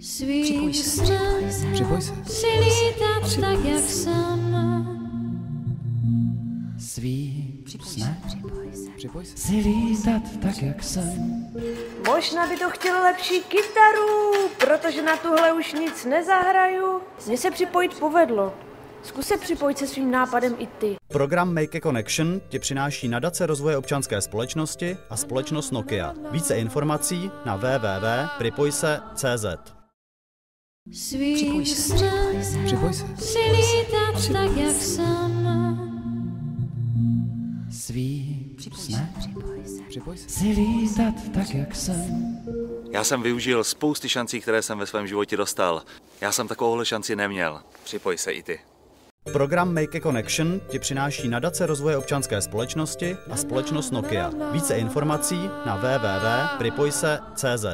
Svým snem Připoj se. si lítat tak, jak jsem. Svým snem. Připoj se. Si lítat tak, jak jsem. Možná by to chtěl lepší kytaru, protože na tuhle už nic nezahraju. Mně se připojit povedlo. Zkus se připojit se svým nápadem i ty. Program Make a Connection ti přináší nadace rozvoje občanské společnosti a společnost Nokia. Více informací na www.pripojse.cz Svým snem Připoj se. si lítat tak, jak jsem. Svým snem. Připoj se. Si lítat tak, jak jsem. Já jsem využil spousty šancí, které jsem ve svém životě dostal. Já jsem takovouhle šanci neměl. Připoj se i ty. Program Make a Connection ti přináší nadace rozvoje občanské společnosti a společnost Nokia. Více informací na www.pripojse.cz